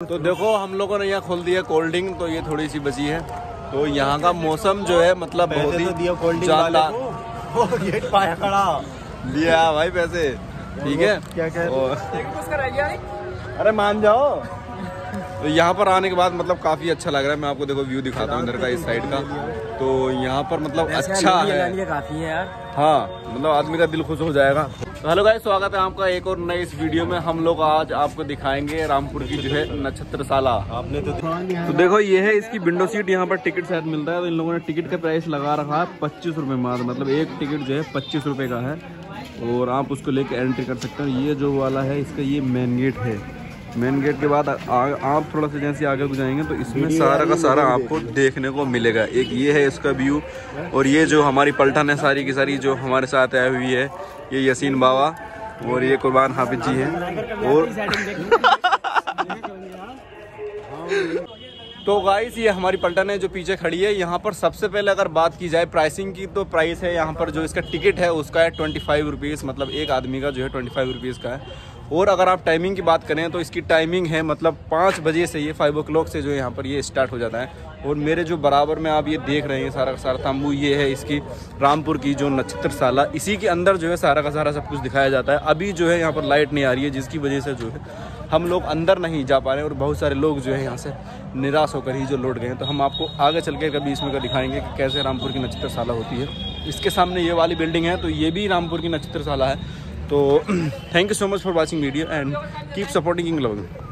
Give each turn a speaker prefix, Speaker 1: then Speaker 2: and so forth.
Speaker 1: तो देखो हम लोगों ने यहाँ खोल दिया कोल्ड ड्रिंक तो ये थोड़ी सी बची है। तो यहाँ का मौसम जो है मतलब बहुत ही
Speaker 2: तो वाले
Speaker 1: शानदार दिया भाई पैसे। ठीक है?
Speaker 2: क्या कह रहे
Speaker 1: और अरे मान जाओ। तो यहाँ पर आने के बाद मतलब काफ़ी अच्छा लग रहा है। मैं आपको देखो व्यू दिखाता हूँ इधर का इस साइड का। तो यहाँ पर मतलब अच्छा है।
Speaker 2: काफ़ी है यार।
Speaker 1: हाँ मतलब आदमी का दिल खुश हो जाएगा। तो हेलो गाइस स्वागत है आपका एक और नए इस वीडियो में। हम लोग आज आपको दिखाएँगे रामपुर की जो है नक्षत्रशाला।
Speaker 2: आपने तो
Speaker 1: तो देखो ये है इसकी विंडो सीट यहाँ पर टिकट शायद मिलता है। तो इन लोगों ने टिकट का प्राइस लगा रखा है पच्चीस रुपये मात्र मतलब एक टिकट जो है पच्चीस रुपये का है। और आप उसको लेकर एंट्री कर सकते हैं। ये जो वाला है इसका ये मेन गेट है। मेन गेट के बाद आप थोड़ा सा जैसे आगे को जाएँगे तो इसमें सारा का सारा आपको देखने को मिलेगा। एक ये है इसका व्यू और ये जो हमारी पलटन है, सारी की सारी जो हमारे साथ आई हुई है, ये यसीन बाबा और ये कुर्बान हाफिज जी है। और तो गाइस ये हमारी पलटन है जो पीछे खड़ी है। यहाँ पर सबसे पहले अगर बात की जाए प्राइसिंग की तो प्राइस है यहाँ पर जो इसका टिकट है, उसका है ट्वेंटी फाइव रुपीज़ मतलब एक आदमी का जो है ट्वेंटी फाइव रुपीज़ का है। और अगर आप टाइमिंग की बात करें तो इसकी टाइमिंग है मतलब पाँच बजे से ये फाइव ओ से जो यहाँ पर ये स्टार्ट हो जाता है। और मेरे जो बराबर में आप ये देख रहे हैं सारा का सारा तंबू ये है इसकी रामपुर की जो नक्षत्रशाला। इसी के अंदर जो है सारा का सारा सब कुछ दिखाया जाता है। अभी जो है यहाँ पर लाइट नहीं आ रही है, जिसकी वजह से जो है हम लोग अंदर नहीं जा पा रहे और बहुत सारे लोग जो है यहाँ से निराश होकर ही जो लौट गए हैं। तो हम आपको आगे चल के कभी इसमें का दिखाएँगे कि कैसे रामपुर की नक्षत्रशाला होती है। इसके सामने ये वाली बिल्डिंग है तो ये भी रामपुर की नक्षत्रशाला है। तो thank you so much for watching video and keep supporting इंग लविंग